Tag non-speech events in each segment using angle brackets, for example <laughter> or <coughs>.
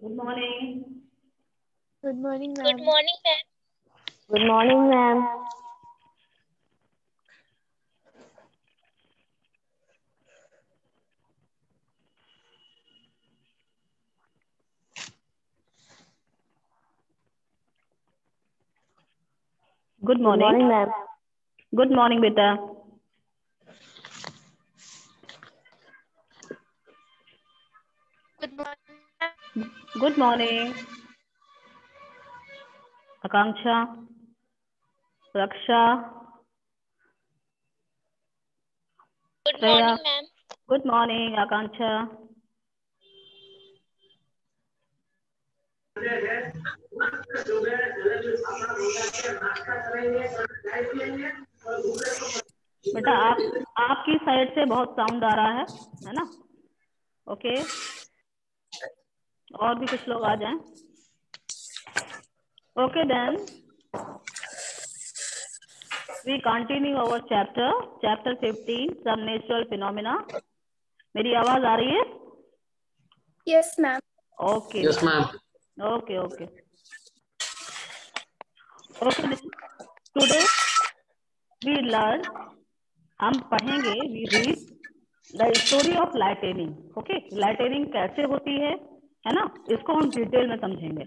Good morning. Good morning, ma'am. Good morning, ma'am. Good morning, ma'am. Good Good morning. morning, ma'am. Good morning, beta. Good morning. Good morning Akanksha Raksha good morning Akanksha बेटा आप आपकी side से बहुत sound आ रहा है है ना? Okay okay. और भी कुछ लोग आ जाएँ? Okay then we continue our chapter. Chapter 15 some natural phenomena. मेरी आवाज़ आ रही है? Yes, ma'am. Okay Yes, ma'am. Okay okay okay today we learn हम पढ़ेंगे we read the story of lightning okay lightning कैसे होती है? है ना इसको हम डिटेल में समझेंगे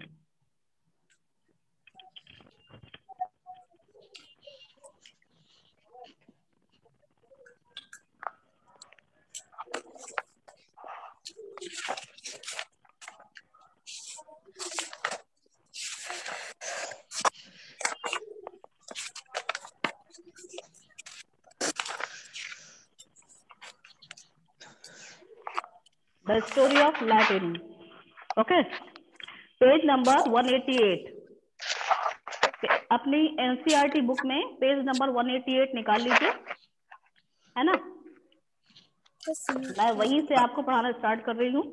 the story of lightning okay. Page number 188 अपनी एनसीईआरटी बुक में पेज नंबर 188 निकाल लीजिए। है ना? मैं वहीं से आपको पढ़ाना स्टार्ट कर रही हूँ।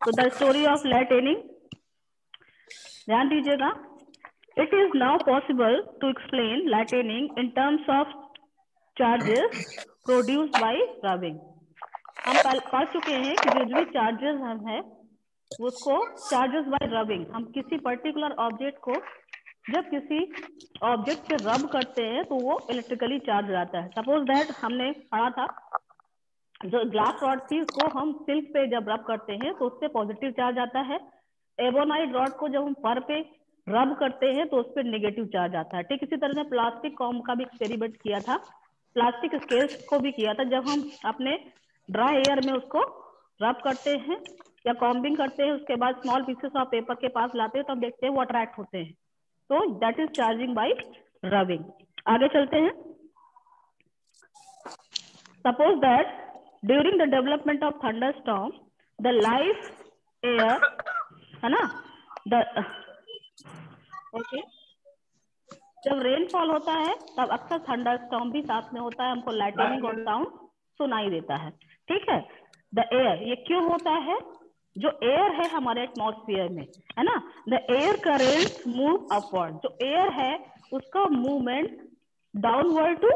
तो द स्टोरी ऑफ़ लाइटेनिंग ध्यान दीजिएगा। It is now possible to explain lightning in terms of charges produce by rubbing हम पढ़ चुके हैं कि जो भी चार्जेस हम है उसको चार्जेस बाय रबिंग हम किसी पर्टिकुलर ऑब्जेक्ट को जब किसी ऑब्जेक्ट से रब करते हैं तो वो इलेक्ट्रिकली चार्ज रहता है। सपोज़ दैट हमने पढ़ा था, जो ग्लास रॉड थी, उसको हम सिल्क पे जब रब करते हैं तो उससे पॉजिटिव चार्ज आता है। एबोनाइट रॉड को जब हम फर पे रब करते हैं तो उस पर नेगेटिव चार्ज आता है। ठीक इसी तरह से प्लास्टिक कॉम का भी एक्सपेरिमेंट किया था। प्लास्टिक स्केल्स को भी किया था। जब हम अपने ड्राई एयर में उसको रब करते हैं या कॉम्बिंग करते हैं, उसके बाद स्मॉल पीसेस ऑफ़ पेपर के पास लाते हैं तो हम देखते हैं वो अट्रैक्ट होते हैं। तो that is charging by rubbing आगे चलते हैं। Suppose that during the development of thunderstorm, the live air, है ना? The जब रेनफॉल होता है, तब अक्सर थंडरस्टॉर्म भी साथ में होता है, हमको लाइटनिंग और साउंड सुनाई देता है। ठीक है? द एयर ये क्यों होता है? जो एयर है हमारे एटमॉस्फेयर में, है ना? The air current move upward जो एयर है, उसका मूवमेंट डाउनवर्ड टू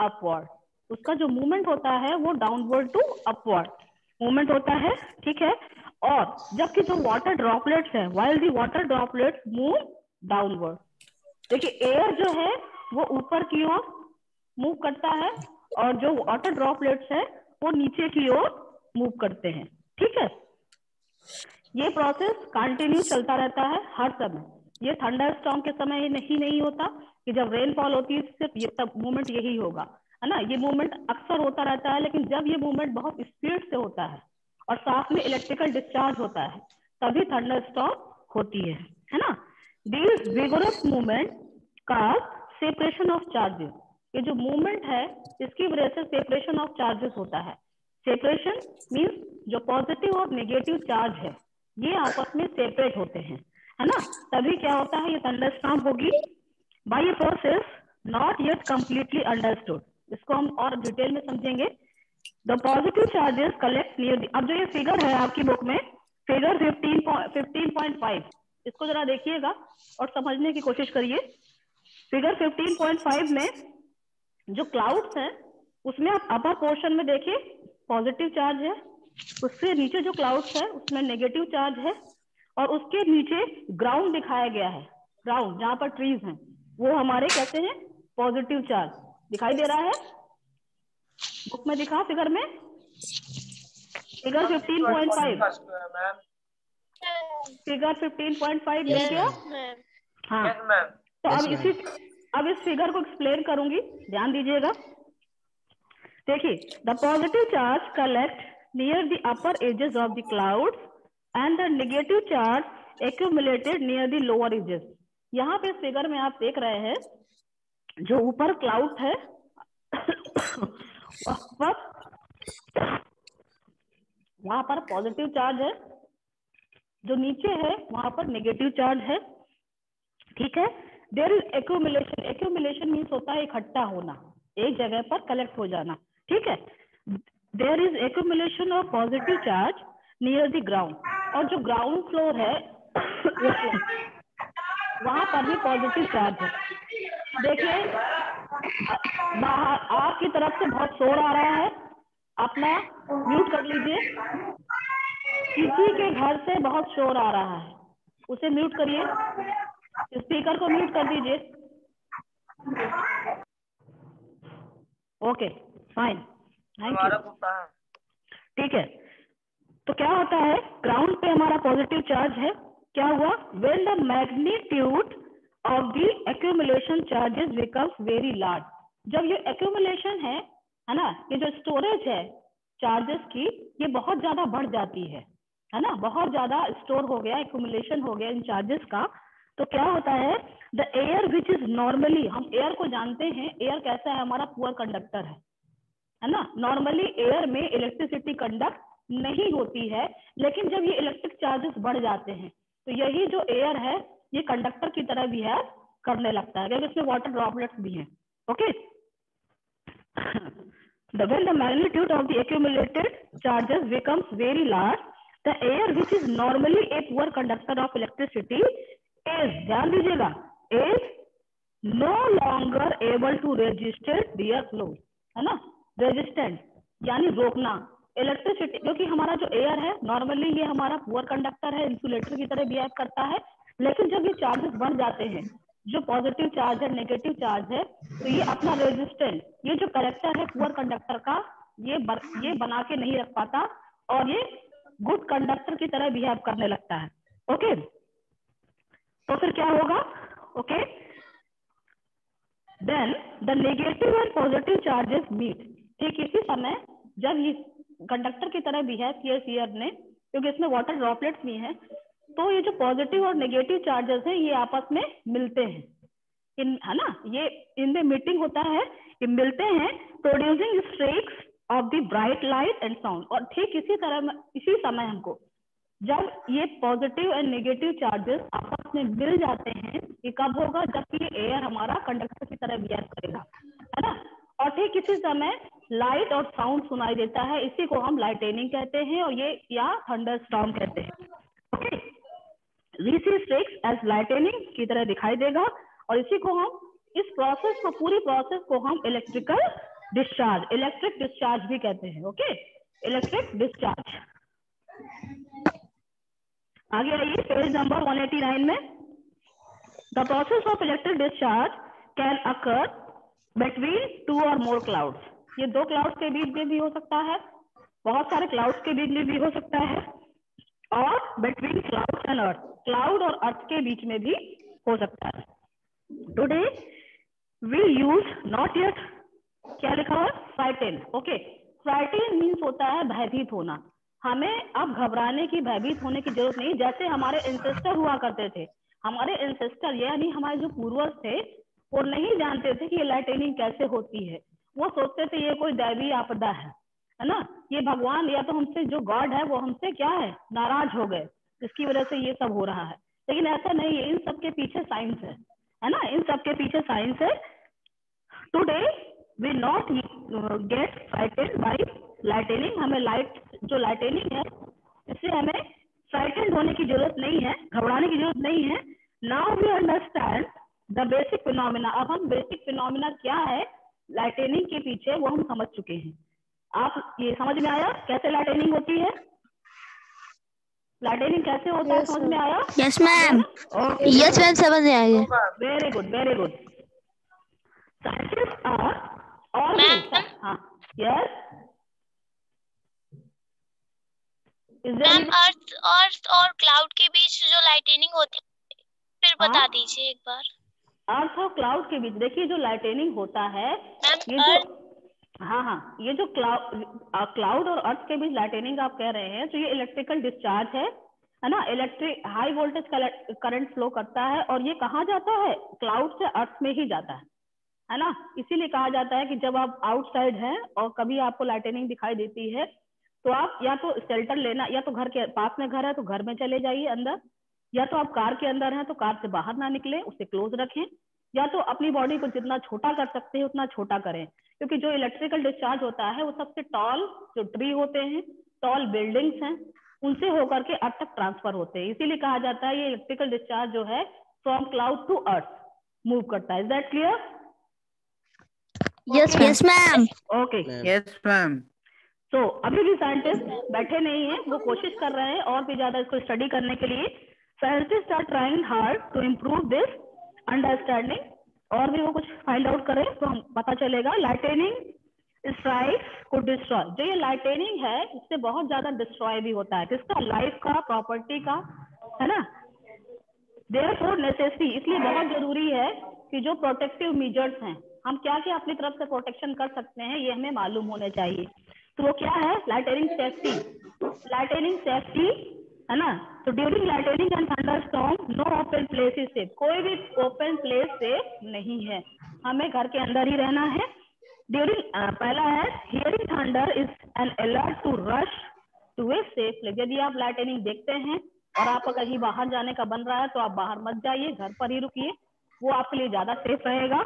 अपवर्ड उसका जो मूवमेंट होता है, वो डाउनवर्ड टू अपवर्ड मूवमेंट होता है, ठीक है? और जबकि जो वाटर ड्रॉपलेट्स है while the water droplets move downward देखिए एयर जो है, वो ऊपर की ओर मूव करता है, और जो वाटर ड्रॉपलेट्स है, वो नीचे की ओर मूव करते हैं, ठीक है? ये प्रोसेस कंटिन्यू चलता रहता है हर समय। ये थंडर स्टॉर्म के समय ये नहीं नहीं होता कि जब रेनफॉल होती है, सिर्फ़ ये तब मूवमेंट यही होगा, है ना? ये मूवमेंट अक्सर होता रहता है, लेकिन जब ये मूवमेंट बहुत स्पीड से होता है और साथ में इलेक्ट्रिकल डिस्चार्ज होता है, तभी थंडर स्टॉर्म होती है है ना? दिस विगोरस मूवमेंट का सेपरेशन ऑफ़ चार्जेस ये जो मूवमेंट है, इसकी वजह से सेपरेशन ऑफ़ चार्जेस होता है। सेपरेशन मीन्स जो पॉजिटिव और नेगेटिव चार्ज है, ये आपस में सेपरेट होते हैं, है ना? तभी क्या होता है, ये थंडरस्टॉर्म होगी। By process not yet completely understood इसको हम और डिटेल में समझेंगे। The positive charges collect near अब जो ये फिगर है आपकी बुक में फिगर 15 15.5 इसको जरा देखिएगा और समझने की कोशिश करिए। फिगर 15.5 में जो क्लाउड्स है, उसमें आप अपर पोर्शन में देखिए। पॉजिटिव चार्ज है उससे नीचे जो क्लाउड्स है उसमें नेगेटिव चार्ज है और उसके नीचे ग्राउंड दिखाया गया है ग्राउंड जहाँ पर ट्रीज हैं वो हमारे कहते हैं पॉजिटिव चार्ज दिखाई दे रहा है? बुक में दिखा फिगर में? Figure fifteen point five figure 15.5 मिल Yes, गया हाँ। यस मैम तो अब इसी अब इस फिगर को एक्सप्लेन करूँगी। ध्यान दीजिएगा। देखिए the positive charge collect near the upper edges of the clouds and the negative charge accumulated near the lower edges यहाँ पे फिगर में आप देख रहे हैं, जो ऊपर क्लाउड है, वहाँ पर पॉजिटिव चार्ज है, जो नीचे है, वहाँ पर नेगेटिव चार्ज है, ठीक है? There is accumulation accumulation means होता है इकट्ठा होना, एक जगह पर कलेक्ट हो जाना। ठीक है? There is accumulation of positive charge near the ground और जो ग्राउंड फ्लोर है, वहाँ पर भी पॉजिटिव चार्ज है। देखिए, बाहर आपकी तरफ़ से बहुत शोर आ रहा है। अपना म्यूट कर लीजिए। किसी के घर से बहुत शोर आ रहा है। उसे म्यूट करिए। स्पीकर को म्यूट कर दीजिए। ओके फाइन ठीक है। तो क्या होता है? ग्राउंड पे हमारा पॉजिटिव चार्ज है। क्या हुआ? When the magnitude of the accumulation charges becomes very large जब ये एक्यूमुलेशन है है ना? ये जो स्टोरेज है चार्जेस की ये बहुत ज़्यादा बढ़ जाती है। है ना? बहुत ज़्यादा स्टोर हो गया एक्यूमुलेशन हो गया इन चार्जेस का। तो क्या होता है? The air which is normally हम एयर को जानते हैं एयर कैसा है? हमारा पुअर कंडक्टर है। है ना? नॉर्मली एयर में इलेक्ट्रिसिटी कंडक्ट नहीं होती है, लेकिन जब ये इलेक्ट्रिक चार्जेस बढ़ जाते हैं तो यही जो एयर है, ये कंडक्टर की तरह भी है, करने लगता है, क्योंकि इसमें वाटर ड्रॉपलेट्स भी हैं okay when the magnitude of accumulated charges becomes very large the air which is normally a poor conductor of electricity is ध्यान दीजिएगा is no longer able to resist their flow है ना? Resistant यानी रोकना electricity क्योंकि हमारा जो air है नॉर्मली ये हमारा पुअर कंडक्टर है इंसुलेटर की तरह बिहेव करता है लेकिन जब ये चार्जेस बढ़ जाते हैं जो पॉजिटिव चार्ज है नेगेटिव चार्ज है तो ये अपना रेजिस्टेंस ये जो करेक्टर है पुअर कंडक्टर का ये बर, ये बना के नहीं रख पाता और ये गुड कंडक्टर की तरह बिहेव करने लगता है। ओके तो फिर क्या होगा? Okay then the negative and positive charges meet ठीक, इसी समय जब ये कंडक्टर की तरह बिहेव किया एयर ने, क्योंकि इसमें वाटर ड्रॉपलेट्स भी हैं तो ये जो पॉजिटिव और नेगेटिव चार्जेस हैं, ये आपस में मिलते हैं। इन, है ना? ये, इनमें मीटिंग होता है, ये मिलते हैं producing streaks of the bright light and sound और ठीक इसी तरह इसी समय हमको, जब ये पॉजिटिव एंड नेगेटिव चार्जेस आपस में मिल जाते हैं, ये कब होगा? जब ये एयर हमारा कंडक्टर की तरह बिहेव करेगा। है ना? और ठीक इसी समय लाइट और साउंड सुनाई देता है, इसी को हम लाइटेनिंग कहते हैं और ये या थंडर स्टॉर्म कहते हैं। ओके रीसी स्ट्रिक्स एज लाइटेनिंग की तरह दिखाई देगा और इसी को हम, इस प्रोसेस को, पूरी प्रोसेस को हम इलेक्ट्रिकल डिस्चार्ज इलेक्ट्रिक डिस्चार्ज भी कहते हैं ओके इलेक्ट्रिक डिस्चार्ज आगे आइए पेज नंबर 189 में। The process of electric discharge can occur between two or more clouds ये दो क्लाउड्स के बीच में भी हो सकता है, बहुत सारे क्लाउड्स के बीच में भी हो सकता है, और between cloud and earth cloud और अर्थ के बीच में भी हो सकता है। Today we use not yet क्या लिखा हुआ फ्राइटेन ओके फ्राइटेन मीन्स होता है भयभीत होना। हमें अब घबराने की, भयभीत होने की ज़रूरत नहीं। जैसे हमारे इंसेस्टर हुआ करते थे, हमारे इंसेस्टर यानी हमारे जो पूर्वज थे वो नहीं जानते थे कि लाइटेनिंग कैसे होती है। वो सोचते थे, ये कोई दैवी आपदा है है ना? ये भगवान या तो हमसे जो गॉड है, वो हमसे क्या है? नाराज़ हो गए। जिसकी वजह से ये सब हो रहा है। लेकिन ऐसा नहीं है, इन सब के पीछे साइंस है है ना? इन सब के पीछे साइंस है। Today we not get frightened by lightning हमें लाइट जो लाइटेनिंग है, इससे हमें फ्राइटेड होने की ज़रूरत नहीं है, घबराने की ज़रूरत नहीं है। Now we understand the basic phenomena अब हम बेसिक फिनोमिना क्या है? लाइटेनिंग के पीछे वो हम समझ चुके हैं। आप ये समझ में आया? कैसे लाइटेनिंग होती है? लाइटनिंग कैसे होता yes, है समझ में आया? यस मैम यस मैम समझ में आ गया very good very good scientist are और हाँ यस मैम अर्थ अर्थ और क्लाउड के बीच जो लाइटनिंग होती है फिर बता हाँ? दीजिए एक बार। अर्थ और क्लाउड के बीच देखिए जो लाइटेनिंग होता है ये जो हाँ हाँ ये जो क्लाउड क्लाउड और अर्थ के बीच लाइटेनिंग आप कह रहे हैं तो ये इलेक्ट्रिकल डिस्चार्ज है है ना? Electric high voltage current flow करता है और ये कहाँ जाता है? क्लाउड से अर्थ में ही जाता है है ना? इसीलिए कहा जाता है कि जब आप आउटसाइड हैं और कभी आपको लाइटनिंग दिखाई देती है तो आप या तो शेल्टर लेना या तो घर के पास में घर है तो घर में चले जाइए अंदर। या तो आप कार के अंदर हैं तो कार से बाहर ना निकले उसे क्लोज रखें या तो अपनी बॉडी को जितना छोटा कर सकते हैं उतना छोटा करें। क्योंकि जो इलेक्ट्रिकल डिस्चार्ज होता है वो सबसे टॉल जो ट्री होते हैं टॉल बिल्डिंग्स हैं उनसे होकर के अर्थ तक ट्रांसफ़र होते हैं। इसीलिए कहा जाता है ये इलेक्ट्रिकल डिस्चार्ज जो है from cloud to earth move करता है। Is that clear yes yes ma'am okay yes ma'am तो अभी भी साइंटिस्ट बैठे नहीं है वो कोशिश कर रहे हैं और भी ज़्यादा इसको स्टडी करने के लिए। Scientist are trying hard to improve this understanding और भी वो कुछ फाइंड आउट करें तो हम पता चलेगा लाइटेनिंग स्ट्राइक्स को डिस्ट्रॉय जो ये लाइटेनिंग है, इससे बहुत ज़्यादा डिस्ट्रॉय भी होता है। किसका लाइफ का प्रॉपर्टी का, है ना? देयर फोर नेसेसरी इसलिए बहुत ज़रूरी है कि जो प्रोटेक्टिव मेजर्स हैं, हम क्या क्या अपनी तरफ़ से प्रोटेक्शन कर सकते हैं, ये हमें मालूम होने चाहिए। तो वो क्या है? लाइटेनिंग सेफ्टी लाइटेनिंग सेफ्टी है ना? तो during lightning and thunder storm no open place is safe कोई भी ओपन प्लेस सेफ़ नहीं है। हमें घर के अंदर ही रहना है। ड्यूरिंग पहला है hearing thunder is an alert to rush to a safe place यदि आप लाइटनिंग देखते हैं और आपको कहीं बाहर जाने का बन रहा है तो आप बाहर मत जाइए घर पर ही रुकिए। वो आपके लिए ज़्यादा सेफ़ रहेगा।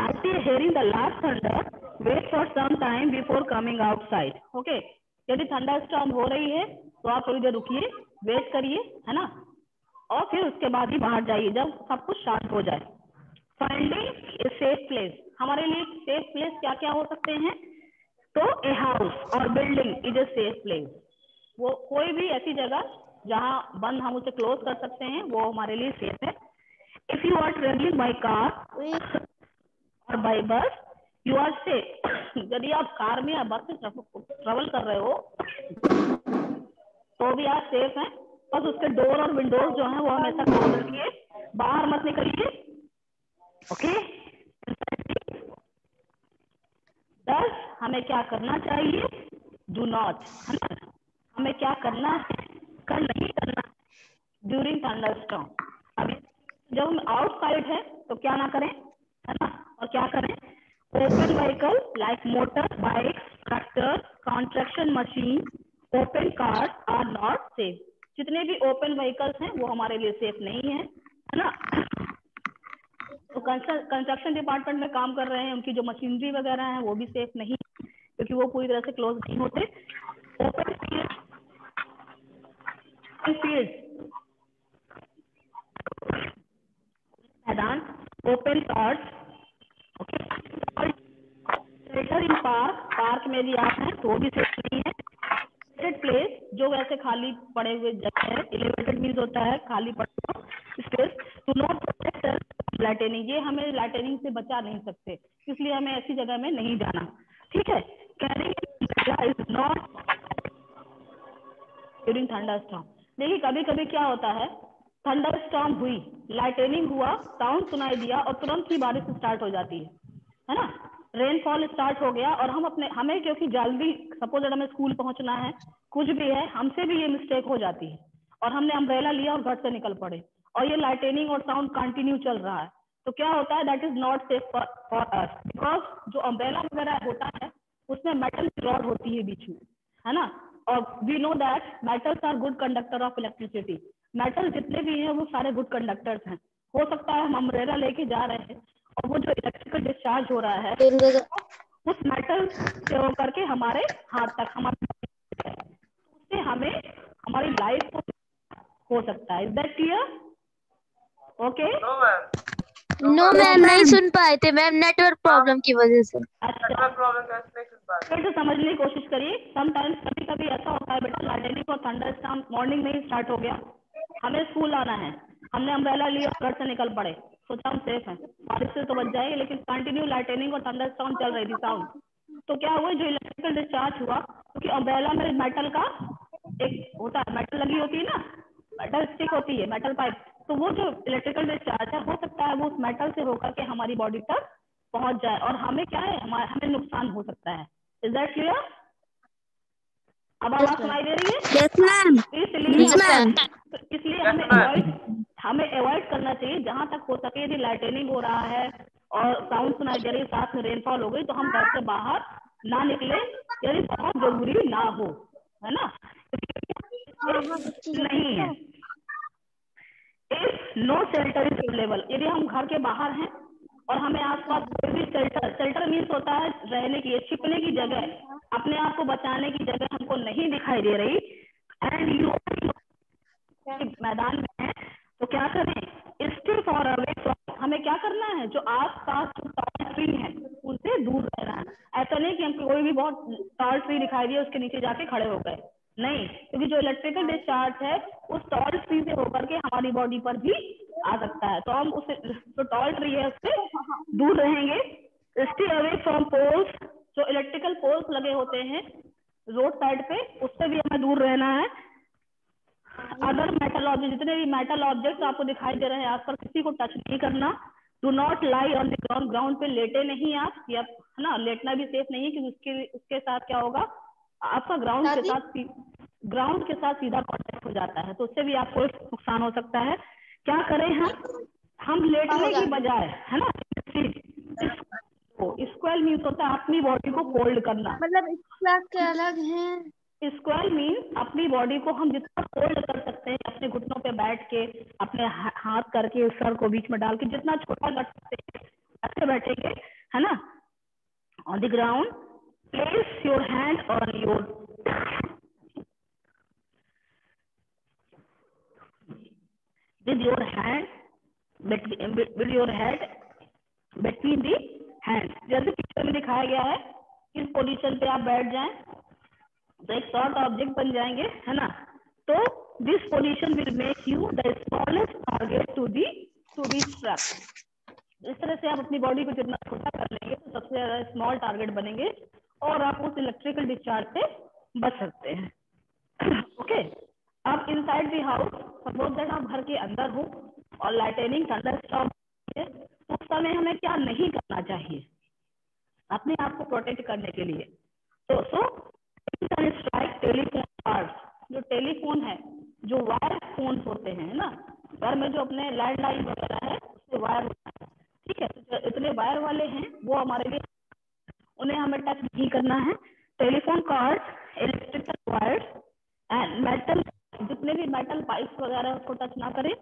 After hearing the last thunder, wait for some time before coming outside. Okay? यदि थंडर स्टॉर्म हो रही है तो आप थोड़ी देर रुकिए वेट करिए, है ना? और फिर उसके बाद ही बाहर जाइए, जब सब कुछ शांत हो जाए। ए सेफ़ प्लेस हमारे लिए सेफ़ प्लेस क्या क्या हो सकते हैं? तो a house or building is a safe place वो कोई भी ऐसी जगह जहाँ बंद हम उसे क्लोज कर सकते हैं, वो हमारे लिए सेफ़ है। If you are travelling by car or by bus you are safe यदि आप कार में या बस में ट्रेवल कर रहे हो तो भी आप सेफ़ हैं। बस उसके डोर और विंडोज़ जो हैं, वो हमेशा क्लोज रखिए बाहर मत निकलिए। ओके दस हमें क्या करना चाहिए? डू नॉट है ना? हमें क्या करना है? कर नहीं करना। ड्यूरिंग थंडर स्टॉर्म अभी जब हम आउटसाइड है तो क्या ना करें? है ना? और क्या करें? Open vehicle like motor bike tractor construction machine open cars are not safe जितने भी ओपन व्हीकल्स हैं, वो हमारे लिए सेफ़ नहीं है है ना? तो कंस्ट्रक्शन डिपार्टमेंट में काम कर रहे हैं, उनकी जो मशीनरी वगैरह है, वो भी सेफ़ नहीं क्योंकि वो पूरी तरह से क्लोज नहीं होते। ओपन फ़ील्ड मैदान open cards shelter in park park में भी आप हैं तो वो भी सेफ़ एलिवेटेड प्लेस जो वैसे खाली पड़े हुए जगह है एलिवेटेड मीन्स होता है खाली पड़ा space to not protect lightning ये हमें लाइटनिंग से बचा नहीं सकते, इसलिए हमें ऐसी जगह में नहीं जाना। ठीक है? Carrying is not during thunder storm देखिए कभी कभी क्या होता है? थंडर स्टॉर्म हुई लाइटनिंग हुआ साउंड सुनाई दिया और तुरंत ही बारिश स्टार्ट हो जाती है है ना? रेनफॉल स्टार्ट हो गया और हम अपने, हमें क्योंकि जल्दी सपोज़ अगर हमें स्कूल पहुँचना है, कुछ भी है, हमसे भी ये मिस्टेक हो जाती है। और हमने अम्ब्रेला लिया और घर से निकल पड़े। और ये लाइटेनिंग और साउंड कंटिन्यू चल रहा है। तो क्या होता है that is not safe for us because जो अम्ब्रेला वगैरह होता है, उसमें मेटल रॉड होती है बीच में, है ना? और we know that metals are good conductor of electricity metal जितने भी हैं, वो सारे गुड कंडक्टर्स हैं। हो सकता है हम अम्ब्रेला लेके जा रहे हैं और वो जो इलेक्ट्रिकल डिस्चार्ज हो रहा है उस मेटल से होकर के हमारे हाथ तक हमारे उससे हमें हमारी लाइफ को हो सकता है। Is that clear okay no ma'am नहीं सुन पाए थे मैम नेटवर्क प्रॉब्लम की वजह से। अच्छा। फिर से समझने की कोशिश करिए। समटाइम्स कभी कभी ऐसा होता है बेटा लाइटनिंग और थंडर मॉर्निंग में ही स्टार्ट हो गया। हमें स्कूल आना है। हमने अम्ब्रेला लिया घर से निकल पड़े। सोचा हम सेफ़ हैं। बारिश से तो बच जाएँगे लेकिन कंटिन्यू लाइटनिंग और थंडर चल रही थी साउंड तो क्या हुआ जो इलेक्ट्रिकल डिस्चार्ज हुआ क्योंकि अम्ब्रेला में मेटल का एक होता है मेटल लगी होती है ना मेटल स्टिक होती है मेटल पाइप तो वो जो इलेक्ट्रिकल डिस्चार्ज है हो सकता है वो उस मेटल से होकर के हमारी बॉडी तक पहुँच जाए और हमें क्या है हमें नुकसान हो सकता है। इज़ दैट क्लियर अब आवाज़ सुनाई दे रही है? इसलिए. तो इसलिए हमें अवॉइड हमें अवॉइड करना चाहिए जहाँ तक हो सके यदि लाइटनिंग हो रहा है और साउंड सुनाई दे रही है साथ में रेनफॉल हो गई तो हम घर से बाहर ना निकले यदि बहुत ज़रूरी ना हो है ना? नहीं है। If no shelter is available यदि हम घर के बाहर हैं और हमें आसपास कोई भी शेल्टर शेल्टर मीन्स होता है रहने की छिपने की जगह अपने आप को बचाने की जगह हमको नहीं दिखाई दे रही एंड यू मैदान में है तो क्या करें? स्टिल फॉर अवे फ्रॉम हमें क्या करना है? जो आस पास जो टॉल ट्री है, उनसे दूर रहना है। ऐसा नहीं कि हम कोई भी बहुत टॉल ट्री दिखाई दिया, उसके नीचे जाके खड़े हो गए। नहीं, क्योंकि जो इलेक्ट्रिकल डिस्चार्ज है, उस टॉल ट्री से होकर के हमारी बॉडी पर भी आ सकता है। तो हम उसे, जो टॉल ट्री है, उससे दूर रहेंगे। स्टे अवे फ्रॉम पोल्स जो इलेक्ट्रिकल पोल्स लगे होते हैं रोड साइड पे, उससे भी हमें दूर रहना है। अदर मेटल ऑब्जेक्ट जितने भी मेटल ऑब्जेक्ट आपको दिखाई दे रहे हैं आस पर किसी को टच नहीं करना do not lie on the ground ground पे लेटे नहीं आप या है ना लेटना भी सेफ़ नहीं है क्योंकि उसके उसके साथ क्या होगा आपका ग्राउंड के साथ ग्राउंड के साथ सीधा कॉन्टेक्ट हो जाता है तो उससे भी आपको नुकसान हो सकता है क्या करें हम हम लेटने की बजाय है ना स्क्वायर मीन्स होता है अपनी बॉडी को फोल्ड करना मतलब अलग हैं स्क्वायर मीन अपनी बॉडी को हम जितना फोल्ड कर सकते हैं, अपने घुटनों पे बैठ के, अपने हाथ करके सर को बीच में डाल के, जितना छोटा कर सकते हैं ऐसे बैठेंगे, है ना? On the ground place your hand on your your hand between with your head between the hands जैसे पिक्चर में दिखाया गया है इस पोजीशन पे आप बैठ जाएँ एक शॉर्ट ऑब्जेक्ट बन जाएँगे, है ना? तो this position will make you the smallest target to the to the strap इस तरह से आप अपनी बॉडी को जितना छोटा कर लेंगे तो सबसे ज़्यादा स्मॉल टारगेट बनेंगे और आप उस इलेक्ट्रिकल डिस्चार्ज से बच सकते हैं। <clears throat> ओके अब inside the house suppose that आप घर के अंदर हो और लाइटनिंग थंडर स्टॉर्म उस समय हमें क्या नहीं करना चाहिए? अपने आप को प्रोटेक्ट करने के लिए। तो सो स्ट्राइक टेलीफोन कार्ड्स जो टेलीफोन है, जो वायर फ़ोन होते हैं ना? घर में जो अपने लैंडलाइन वगैरह है, उससे वायर ठीक है? तो इतने वायर वाले हैं, वो हमारे लिए उन्हें हमें टच नहीं करना है। Telephone card electrical wires and metal जितने भी मेटल पाइप्स वगैरह उसको टच ना करें।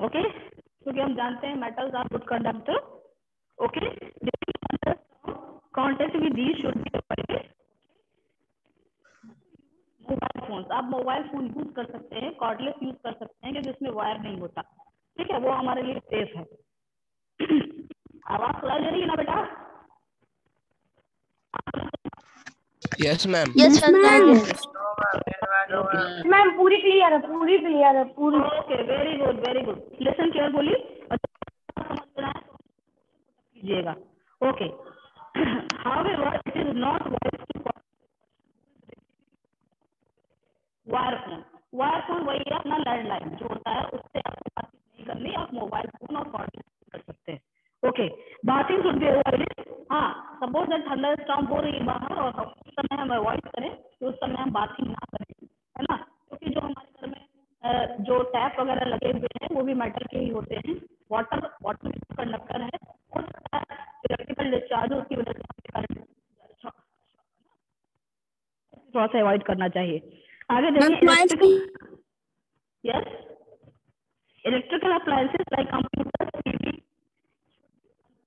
ओके क्योंकि हम जानते हैं metals are good conductor okay contact with the should be avoided mobile phone आप मोबाइल फ़ोन यूज़ कर सकते हैं कॉर्डलेस यूज़ कर सकते हैं कि जिसमें वायर नहीं होता। ठीक है वो हमारे लिए सेफ़ है। आवाज़ सुनाई दे रही है ना बेटा? Yes ma'am yes ma'am ma'am पूरी क्लियर है पूरी क्लियर है पूरी। Okay very good very good listen carefully है कीजिएगा। Okay however it is not wise to wire phone wire phone वही है अपना लैंडलाइन जो होता है उससे आपको बातचीत नहीं करनी आप मोबाइल फ़ोन और कॉल कर सकते हैं okay bathing should be avoided हाँ सपोज़ दैट थंडर स्टॉर्म हो रही है बाहर और उस समय हम अवॉइड करें तो उस समय हम बाथिंग ना करें है ना क्योंकि जो हमारे घर में जो टैप वगैरह लगे हुए हैं वो भी मेटल के ही होते हैं वाटर वाटर कंडक्टर है हो सकता है इलेक्ट्रिकल डिस्चार्ज उसकी वजह से थोड़ा सा अवॉइड करना चाहिए electrical- yes? Electrical appliances like computer tv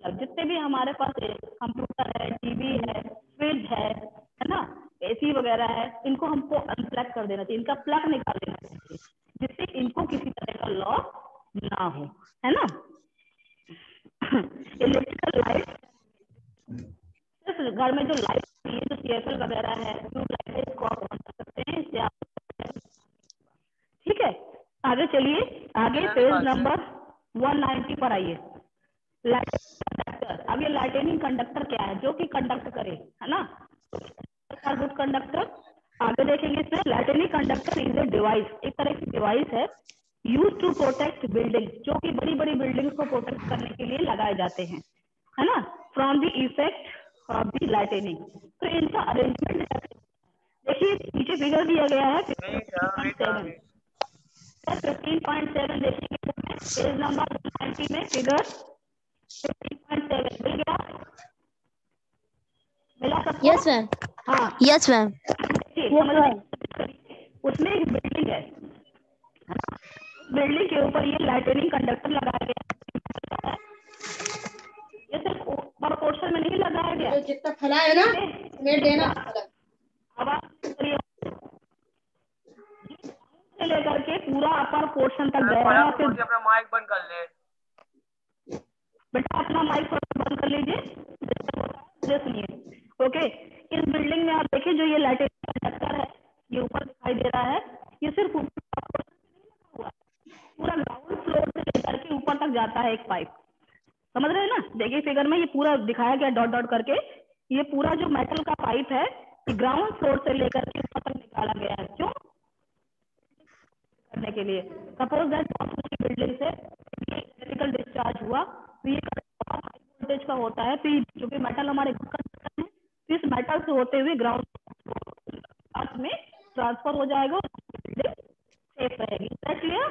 जितने भी हमारे पास कंप्यूटर है टीवी है फ्रिज है है ना? एसी वगैरह है इनको हमको अनप्लग कर देना चाहिए इनका प्लग निकाल देना चाहिए जिससे इनको किसी तरह का लॉस ना हो है ना? <coughs> इलेक्ट्रिकल लाइट घर में जो लाइट ये जो सीएफएल वगैरह है ट्यूबलाइट है इसको आप ऑन कर सकते हैं इससे आप ठीक है आगे चलिए आगे पेज नंबर 190 पर आइए। कंडक्टर अब ये लाइटनिंग कंडक्टर क्या है? जो कि कंडक्ट करे है ना? गुड कंडक्टर आगे देखेंगे इसमें lightning conductor is a device एक तरह की डिवाइस है यूज़ टू प्रोटेक्ट बिल्डिंग जो कि बड़ी बड़ी बिल्डिंग्स को प्रोटेक्ट करने के लिए लगाए जाते हैं है ना? From the effect of the lightning तो इनका अरेंजमेंट देखिए नीचे फिगर दिया गया है। 15.7 फिफ्टीन पॉइंट सेवन देखेंगे पेज नंबर नाइन्टी में फिगर फिफ्टीन पॉइंट सेवन मिल गया। मिला यस मैम हाँ। Yes ma'am. उसमें एक बिल्डिंग है बिल्डिंग के ऊपर ये लाइटनिंग कंडक्टर लगाया गया। ये सिर्फ़ में नहीं लगाया गया। जितना फैलाए ना मैं देना अब आप करिए। से लेकर के पूरा पोर्शन तक गया है फिर अपना माइक बंद कर ले। बेटा अपना माइक बंद कर लीजिए। मुझे सुनिए। ओके इस बिल्डिंग में आप देखिए जो ये लाइटिंग कंडक्टर है ये ऊपर दिखाई दे रहा है। ये सिर्फ़। पूरा ग्राउंड फ्लोर से लेकर के ऊपर तक जाता है एक पाइप समझ रहे हैं ना? देखिए फिगर में ये पूरा दिखाया गया डॉट डॉट करके। ये पूरा जो मेटल का पाइप है ग्राउंड फ्लोर से लेकर के ऊपर तक निकाला गया है क्यों करने के लिए। सपोज़ दैट बहुत ऊँची बिल्डिंग से इलेक्ट्रिकल डिस्चार्ज हुआ तो ये हाई वोल्टेज का होता है फिर क्योंकि मेटल हमारे है तो इस मेटल से होते हुए ग्राउंड अर्थ में ट्रांसफ़र हो जाएगा बिल्डिंग सेफ़ रहेगी। Clear?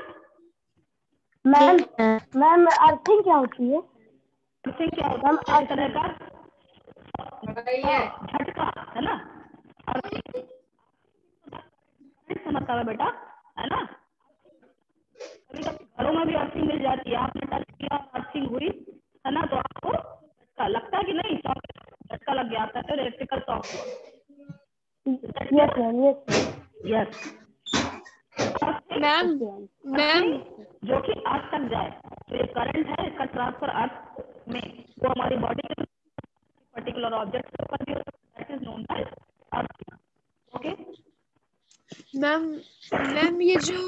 मैम मैम अर्थिंग क्या होती है? इससे क्या होता है? इस तरह का झटका है ना? और समझता है बेटा है ना कभी कभी घरों में भी अर्थिंग मिल जाती है। आपने टच किया और अर्थिंग हुई है ना? तो आपको झटका लगता है कि नहीं शॉक झटका लग गया आपका तो electrical shock yes yes yes ma'am ma'am जो कि अर्थ तक जाए तो ये करंट है इसका ट्रांसफ़र अर्थ में वो हमारी बॉडी के पर्टिकुलर ऑब्जेक्ट के ऊपर भी हो सकता है known as earth okay ma'am ma'am ये जो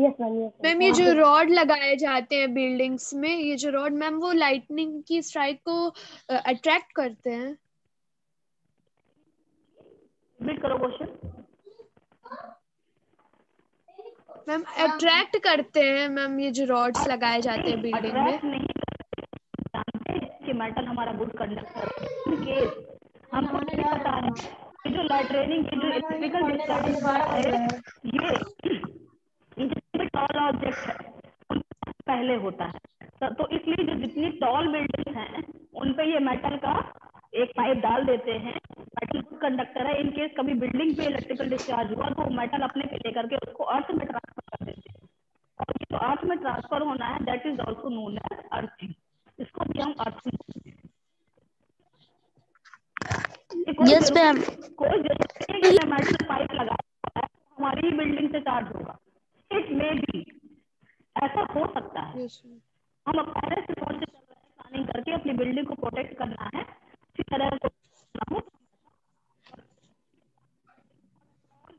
मैम ये जो रॉड लगाए जाते हैं बिल्डिंग्स में ये जो रॉड मैम वो लाइटनिंग की स्ट्राइक को अट्रैक्ट करते हैं? करो क्वेश्चन मैम अट्रैक्ट करते हैं मैम ये जो रॉड्स लगाए जाते हैं बिल्डिंग में? हैं कि मेटल हमारा गुड कंडक्टर है। हमको नहीं पता है कि जो लाइट्रेनिंग की जो इलेक्ट्रिकल डिस्चार्ज है ये जितने ऑब्जेक्ट है पहले होता है। तो, तो इसलिए जो जितनी टॉल बिल्डिंग हैं उन पे ये मेटल का एक पाइप डाल देते हैं। मेटल कंडक्टर है इन केस कभी बिल्डिंग पे इलेक्ट्रिकल डिस्चार्ज हुआ तो मेटल अपने पे लेकर के उसको अर्थ में ट्रांसफ़र कर देते हैं। और ये जो अर्थ में ट्रांसफ़र होना है that is also known as earthing इसको भी हम अर्थिंग मैम कोई ज़रूरत नहीं है मेटल पाइप लगा हमारी बिल्डिंग से चार्ज होगा। इट मे बी ऐसा हो सकता है। हम अब पहले से सोच के चल रहे हैं प्लानिंग करके अपनी बिल्डिंग को प्रोटेक्ट करना है। इसी तरह को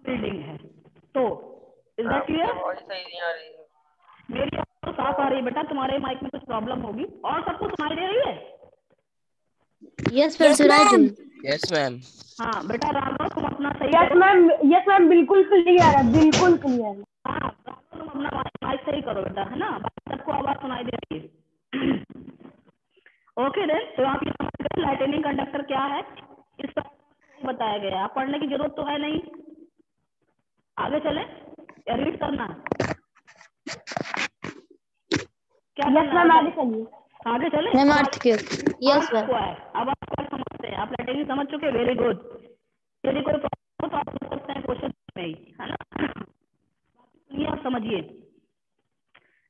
बिल्डिंग है तो इज़ दैट क्लियर आवाज़ सही नहीं आ रही है। मेरी आवाज़ तो साफ़ आ रही है बेटा तुम्हारे माइक में कुछ प्रॉब्लम होगी। और सबको सुनाई दे रही है यस मैम सुनाई दी। Yes, ma'am. हाँ बेटा राम तुम अपना सही यस मैम यस मैम बिल्कुल क्लियर है बिल्कुल क्लियर है हाँ राघव तुम अपना माइक सही करो बेटा है ना? सबको आवाज़ सुनाई दे रही है। ओके देन तो आप ये समझ गए लाइटनिंग कंडक्टर क्या है? इस पर बताया गया है। आप पढ़ने की ज़रूरत तो है नहीं। आगे चले। या रीड करना। क्या यस मैम आगे चलिए। आगे चले। मैम अर्थ के यस मैम अब आप क्या समझते हैं। आप लाइटिंग समझ चुके वेरी गुड यदि कोई प्रॉब्लम हो तो आप पूछ सकते हैं क्वेश्चन में ही है ना? आप समझिए।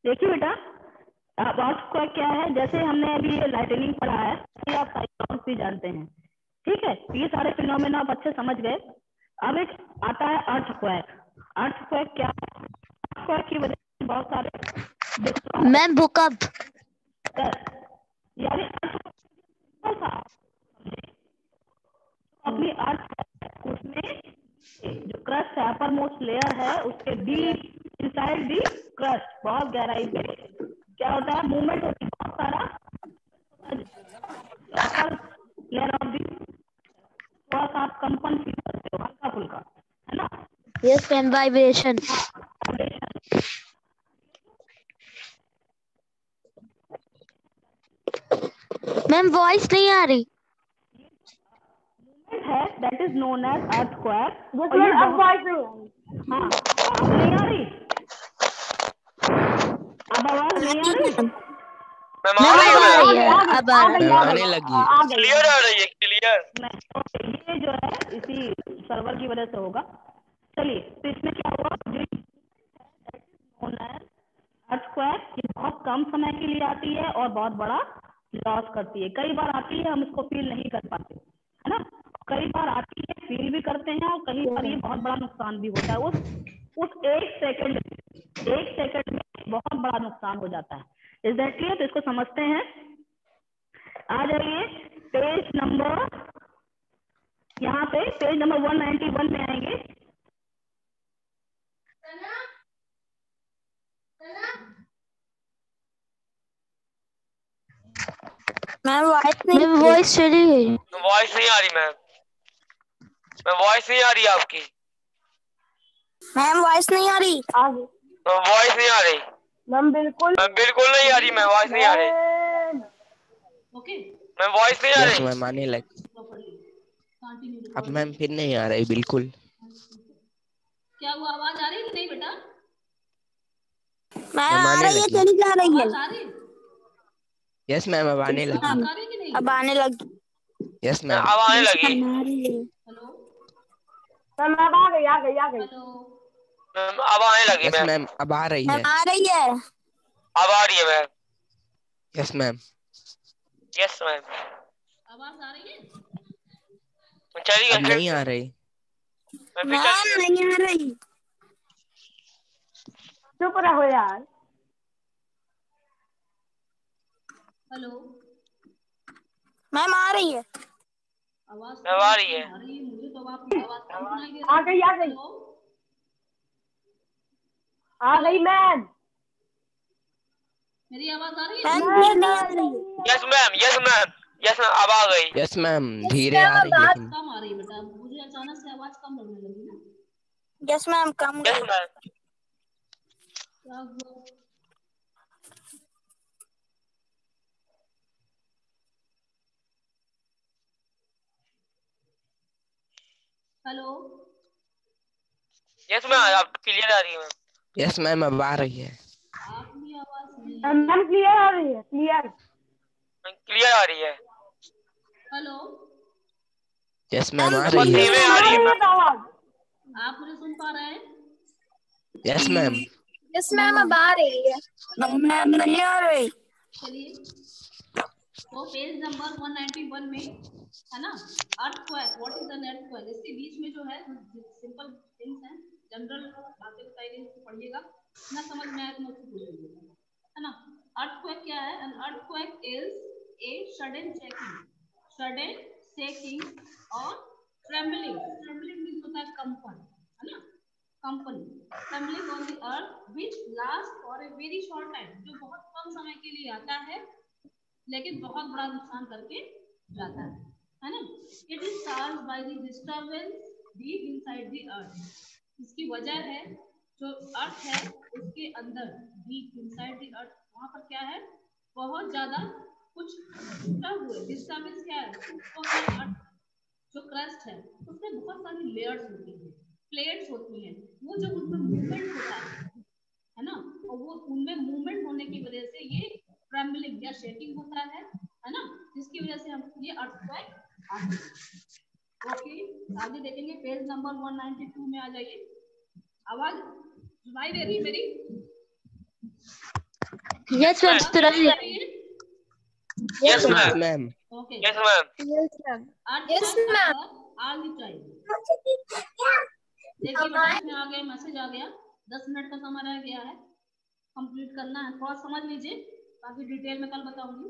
देखिए बेटा आर्ट स्क्वायर क्या है? जैसे हमने अभी ये लाइटनिंग पढ़ा है ये आप साइक्लॉन्स भी जानते हैं। ठीक है? ये सारे फिनोमेना आप अच्छे समझ गए। अब एक आता है अर्थ स्क्वायर अर्थ स्क्वायर क्या है? स्क्वायर की वजह से बहुत सारे मैम भूकंप यानी अर्थ कौन समझे? क्रस्ट है अपर मोस्ट लेयर है उसके डीप इनसाइड दी क्रस्ट बहुत गहराई पे क्या होता है मूवमेंट होती है बहुत सारा लेयर ऑफ़ दी थोड़ा सा आप कंपन फील करते हो हल्का फुल्का है ना Yes, ma'am. Vibration. Ma'am voice नहीं आ रही है that is known as earthquake जिसमें अब वॉइस नहीं हाँ अब नहीं आ रही? अब आवाज़ नहीं आ रही? मैम आ रही है। अब आने लगी। क्लियर आ रही है क्लियर नहीं, ये जो है इसी सर्वर की वजह से होगा। चलिए तो इसमें क्या हुआ? अर्थक्वेक ये बहुत कम समय के लिए आती है और बहुत बड़ा लॉस करती है। कई बार आती है हम इसको फील नहीं कर पाते है ना? कई बार आती है फील भी करते हैं और कई बार ये बहुत बड़ा नुकसान भी होता है। उस उस एक सेकंड एक सेकंड में बहुत बड़ा नुकसान हो जाता है। इज़ दैट क्लियर तो इसको समझते हैं। आ जाइए पेज नंबर यहाँ पे पेज नंबर 191 में आएँगे। मैम वॉइस मैम वॉइस चली गई। वॉइस नहीं आ रही मैम। मैम वॉइस नहीं आ रही आपकी। मैम वॉइस नहीं आ रही? आ गई वॉइस नहीं आ रही। मैम बिल्कुल मैम बिल्कुल नहीं आ रही मैम वॉइस नहीं आ रही। मैम, मैम वॉइस नहीं आ रही। मैम आने लगी अब मैम फिर नहीं आ रही बिल्कुल। क्या हुआ आवाज़ आ रही है नहीं बेटा? मैम मैम आ रही है। चली जा रही है। आवाज़ आ रही है? यस मैम अब आने लगी अब आने लगी यस मैम। अब आने लगी। मैम अब आ गई आ गई आ गई। मैम अब आने लगी मैम। मैम अब आ रही है। आ रही है? अब आ रही है ma'am. Yes ma'am yes ma'am आवाज़ आ रही है? चली गई नहीं आ रही। मैं फिर चली मैम नहीं आ रही। चुप रहो यार। हेलो। मैम आ रही है? आवाज़ आ रही है। है मुझे तो आवाज़ कम सुनाई दे आ गई आ गई। आ गई मैम। मेरी आवाज़ आ रही है? Yes ma'am yes ma'am yes ma'am अब आ गई। यस मैम धीरे आ रही लेकिन कम आ रही है बेटा मुझे अचानक से आवाज़ कम लगने लगी ना। यस मैम कम yes ma'am hello. Yes ma'am अब क्लियर आ रही है मैम यस मैम अब आ रही है। आपकी आवाज़ नहीं मैम मैम क्लियर आ रही है क्लियर क्लियर आ रही है. हेलो। यस मैम आ रही है। आ रही है आवाज़। आप मुझे सुन पा रहे हैं? यस मैम यस मैम अब आ रही है। मैम नहीं आ रही। चलिए। तो पेज नंबर 191 में, है ना? Earthquake what is an earthquake इसके बीच में जो है सिंपल थिंग्स हैं जनरल बातें बताई गई, उसको पढ़िएगा। ना समझ में आए तो मुझसे पूछिएगा है ना? अर्थक्वेक क्या है? An earthquake is a sudden shaking sudden shaking और ट्रेम्बलिंग ट्रेम्बलिंग मींस होता है कंपन, है ना? कंपन। Trembling on the earth which last for a very short time जो बहुत कम समय के लिए आता है लेकिन बहुत बड़ा नुकसान करके जाता है है ना? It is caused by the disturbance deep inside the earth इसकी वजह है, जो अर्थ है, उसके अंदर डीप इनसाइड द अर्थ वहाँ पर क्या है? बहुत ज़्यादा कुछ टूटा हुआ डिस्टरबेंस क्या है? अर्थ जो क्रस्ट है, उसमें बहुत सारी लेयर्स होती हैं। प्लेट्स होती हैं। वो जो उनमें मूवमेंट होता है है ना? और वो उनमें मूवमेंट होने की वजह से ये ट्रेम्बलिंग या शेकिंग होता है है ना? जिसकी वजह से हम ये अर्थक्वेक ओके आगे देखेंगे पेज नंबर 192 में आ जाइए। आवाज़ सुनाई दे रही है मेरी? यस मैम सुना रही है? Yes yes ma'am ma'am okay yes ma'am yes ma'am Yes, earthquake ma'am. All देखिए इसमें आ गया मैसेज आ गया। दस मिनट का समय रह गया है। कंप्लीट करना है। थोड़ा समझ लीजिए। बाकी डिटेल में कल बताऊँगी।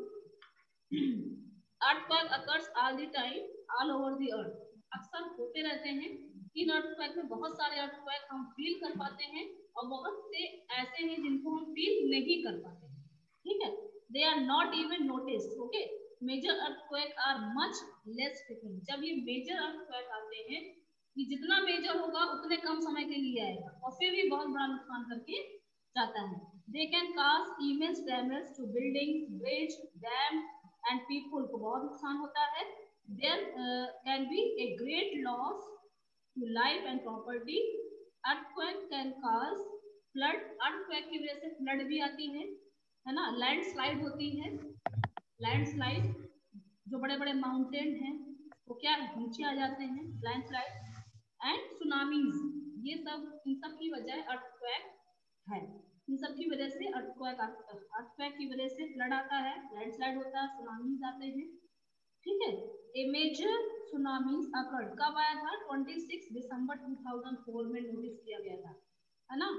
Earthquake occurs all the time all over the earth अक्सर होते रहते हैं। इन अर्थक्वेक में बहुत सारे अर्थक्वेक हम फील कर पाते हैं और बहुत से ऐसे हैं जिनको हम फील नहीं कर पाते ठीक है? They are not even notice okay major earthquake are much less frequent जब ये मेजर अर्थक्वेक आते हैं कि जितना मेजर होगा, उतने कम समय के लिए आएगा। और फिर भी बहुत बड़ा नुकसान करके जाता है। They can cast immense damage to building bridge dam and people को बहुत नुकसान होता है। There can be a great loss to life and property earthquake can cause flood earthquake की वजह से फ्लड भी आती है है ना? लैंडस्लाइड होती है। लैंडस्लाइड जो बड़े बड़े माउंटेन हैं, वो क्या नीचे आ जाते हैं लैंडस्लाइड एंड सुनामीज ये सब, इन सब की वजह अर्थक्वेक है। इन सब की वजह से अर्थक्वेक अर्थक्वेक की वजह से फ्लड आता है लैंडस्लाइड होता है सुनामीज आते हैं। ठीक है? ए मेजर सुनामीज अकर्ड कब आया था 26 दिसंबर 2004 में नोटिस किया गया था। है ना?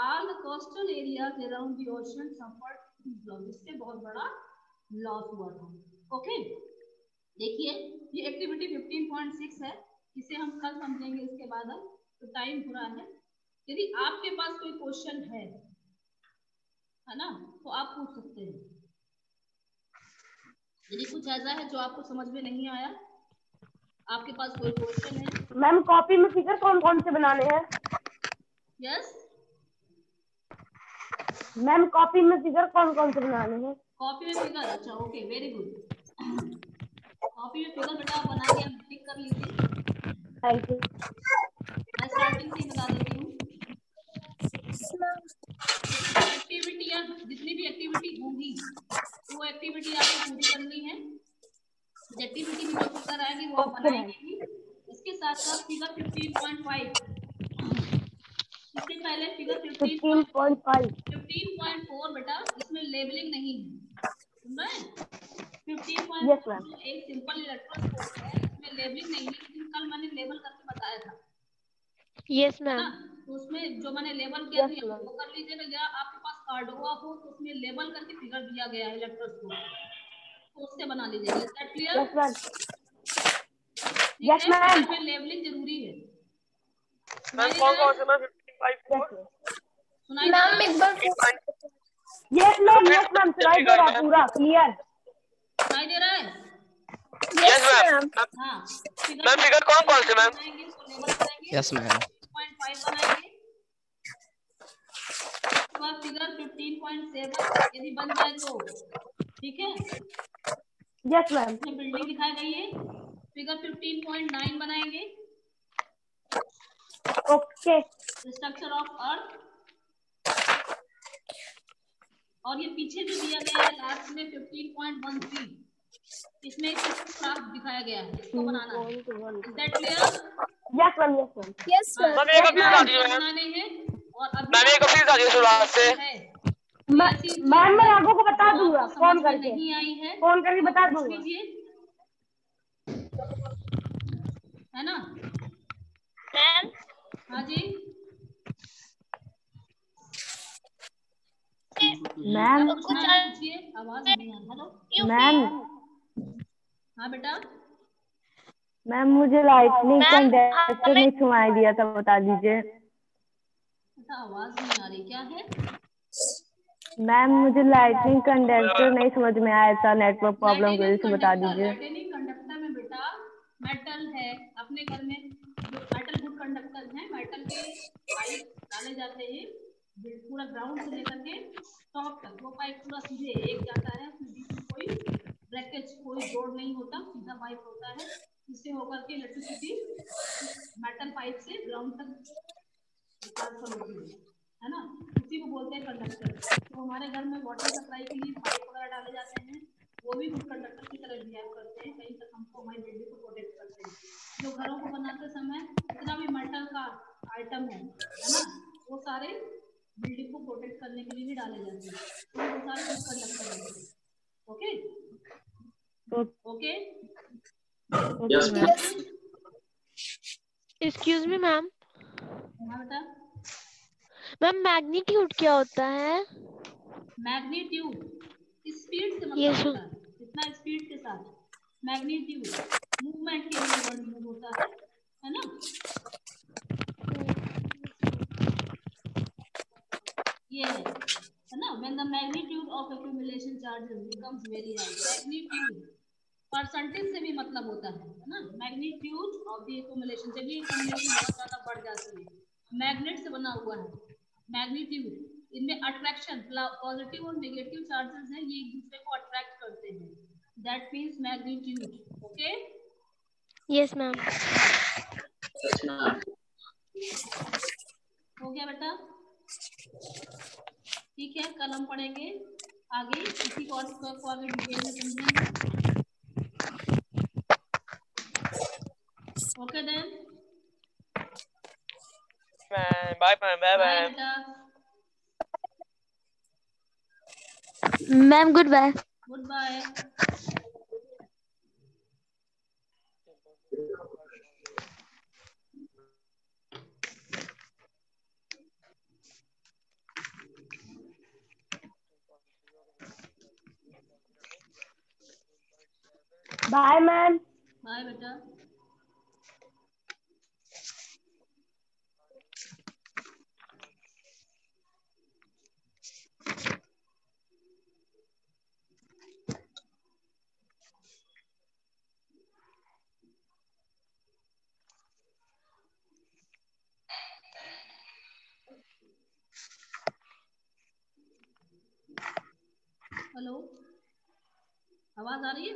All the coastal areas around the ocean suffered इससे बहुत बड़ा लॉस हुआ था। ओके देखिए, ये एक्टिविटी 15.6 है। इसे हम कल समझेंगे, इसके बाद अब तो टाइम पूरा है। यदि आपके पास कोई क्वेश्चन है है ना? तो आप पूछ सकते हैं। यदि कुछ ऐसा है जो आपको समझ में नहीं आया आपके पास कोई क्वेश्चन है? मैम कॉपी में फिगर कौन कौन से बनाने हैं? यस मैम कॉपी में फिगर कौन कौन से बनाने हैं? कॉपी में फिगर अच्छा ओके वेरी गुड कॉपी में फिगर बेटा आप बना के टिक कर लीजिए। थैंक यू मैं स्टार्टिंग से बता देती हूँ। एक्टिविटियाँ जितनी भी एक्टिविटी होंगी वो एक्टिविटी आपको पूरी करनी है। एक्टिविटी भी जो फिगर आएगी वो आप बनाएँगे। इसके साथ साथ फिगर 15.5 इससे पहले फिगर 15 15.5 15.4 बेटा इसमें लेबलिंग नहीं है। रहे 15.4 एक सिंपल इलेक्ट्रोस्कोप है इसमें लेबलिंग नहीं है। लेकिन कल मैंने लेबल करके बताया था। यस मैम तो उसमें जो मैंने लेबल किया Yes, था वो कर लीजिएगा या आपके पास कार्ड हुआ हो तो उसमें लेबल करके फिगर दिया गया है इलेक्ट्रोस्कोप तो उससे बना लीजिएगा। Is that clear yes ma'am इसमें लेबलिंग ज़रूरी है। मैम कौन कौन से मैम 15.4 सुनाई दे रहा है? यस मैम यस मैम सुनाई दे रहा है। पूरा. क्लियर सुनाई दे रहा है? यस मैम हाँ। मैम फिगर कौन कौन से मैम यस मैम 15.5 बनाएँगे फिगर 15.7 यदि बन जाए तो ठीक है यस मैम बिल्डिंग दिखाई गई है। फिगर 15.9 बनाएँगे। ओके स्ट्रक्चर ऑफ़ अर्थ और ये पीछे जो दिया गया है लास्ट में 15.13 इसमें एक ग्राफ दिखाया गया है इसको बनाना है। That clear yes ma'am yes ma'am yes ma'am एक मैम बनाने हैं और अभी मैम। एक अपनी बता दीजिए शुरुआत से। है मैम मैं आपको को बता दूँगा। फ़ोन करके। नहीं आई है। फ़ोन करके बता दूँगा। है ना? मैम हाँ जी। मैम कुछ पूछिए आवाज़ नहीं आ हेलो मैम हाँ बेटा। मैम मुझे लाइटनिंग कंडक्टर नहीं सुनाई दिया था बता दीजिए। आवाज़ नहीं आ रही क्या है? मैम मुझे लाइटनिंग कंडक्टर नहीं समझ में आया था नेटवर्क प्रॉब्लम की वजह से बता दीजिए। लाइटनिंग कंडक्टर में बेटा मेटल है अपने घर में जो मेटल गुड कंडक्टर है मेटल के पाइप डाले जाते हैं पूरा ग्राउंड से लेकर के टॉप तक वो पाइप पूरा सीधे एक जाता है उसमें बीच में कोई ब्रैकेज कोई जोड़ नहीं होता सीधा पाइप होता है। इससे होकर के इलेक्ट्रिसिटी मेटल पाइप से ग्राउंड तक ट्रांसफ़र होती है है ना? उसी को बोलते हैं कंडक्टर तो हमारे घर में वाटर सप्लाई के लिए पाइप वगैरह डाले जाते हैं। वो भी गुड कंडक्टर की तरह बिहेव करते हैं। कहीं तक हमको हमारी बिल्डिंग को प्रोटेक्ट करते हैं। जो घरों को बनाते समय जितना भी मेटल का आइटम है है ना? वो सारे बिल्डिंग को प्रोटेक्ट करने के लिए भी डाले जाते हैं। तो वो सारे गुड कंडक्टर होते हैं okay okay Yes, please. Excuse me, ma'am. Ma'am magnitude क्या होता है मैग्नीट्यूड स्पीड से मतलब yes. होता है कितना स्पीड के साथ मैग्नीट्यूड मूवमेंट के लिए वर्ड मूव होता है है ना ये है है ना when the magnitude of accumulation charges becomes very high magnitude percentage से भी मतलब होता है है ना? मैग्नीट्यूड ऑफ़ द accumulation जब ये accumulation बहुत ज़्यादा बढ़ जाती है मैग्नेट से बना हुआ है मैग्नीट्यूड इनमें अट्रैक्शन पॉजिटिव और नेगेटिव चार्जेस हैं ये एक दूसरे को अट्रैक्ट करते हैं। That means magnitude okay yes ma'am हो गया बेटा? ठीक है कल हम पढ़ेंगे आगे। इसी को और को आगे डिटेल में समझेंगे। Okay then ma'am bye ma'am bye bye bye बेटा ma'am goodbye goodbye आवाज़ आ रही है?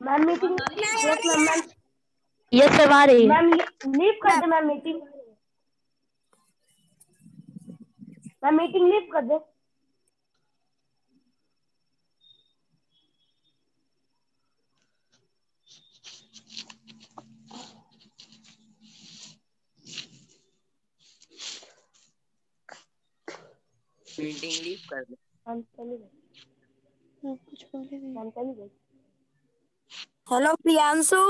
Ma'am meeting yes ma'am yes आ रही है। मैम लीव कर दे ma'am meeting ma'am meeting leave कर दे। मीटिंग लीव कर दे। कुछ बोले नहीं। हेलो प्रियांशु